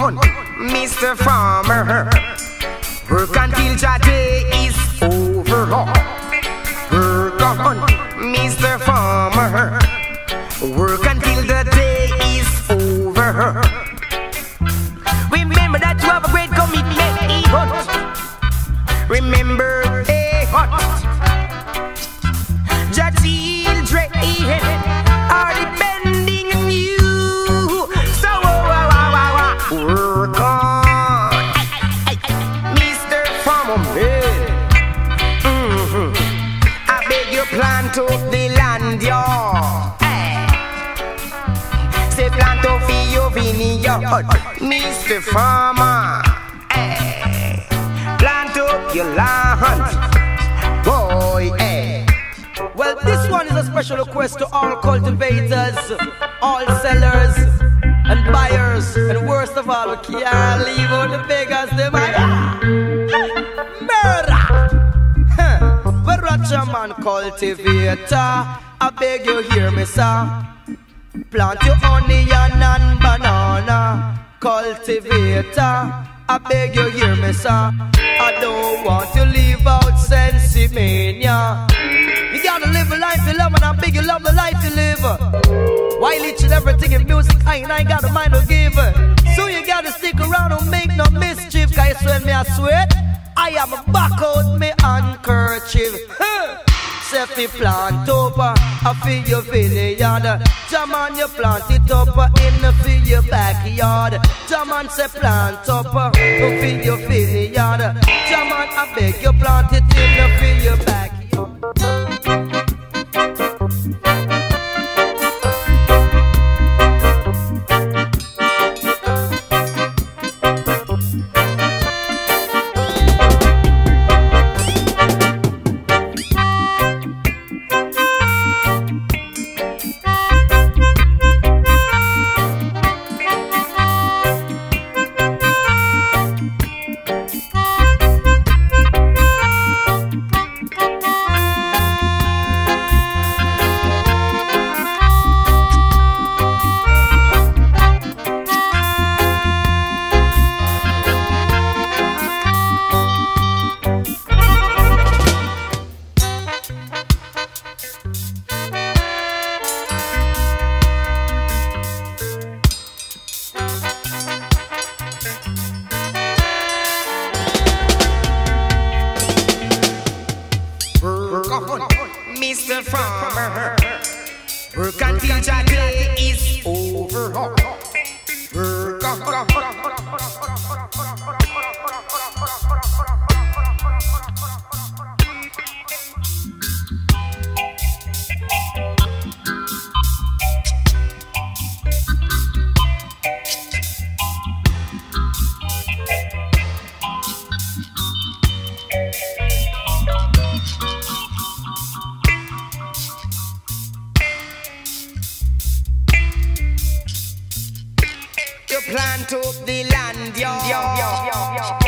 Mr. Farmer. Work until your day is over. Work on, Mr. Farmer. Work until the day is over. Mhm. I beg you plant up the land, y'all. Hey. Say plant up your vineyard, Mr. Farmer. Hey. Plant up your land, boy. Hey. Well, this one is a special request to all cultivators, all sellers, and buyers, and worst of all, we can't leave out the beggars, them murder. Man cultivator, I beg you hear me, sir. Plant your onion and banana, cultivator. I beg you hear me, sir. I don't want to leave out sensimania. You gotta live a life you love, and I beg you love the life you live. While each and everything in music, I ain't, I ain't got a mind to give. So you gotta stick around and make no mischief. Cause when me I sweat, I am back out me handkerchief. Say fi plant up, I feel your vineyard. Jam on you plant it up in the fi your backyard. Jam on say plant up, feel your vineyard. Jam on, I beg you plant it Work Mr. Farmer. Work until your day is over. Work plant up the land, yo, yo, yo, yo.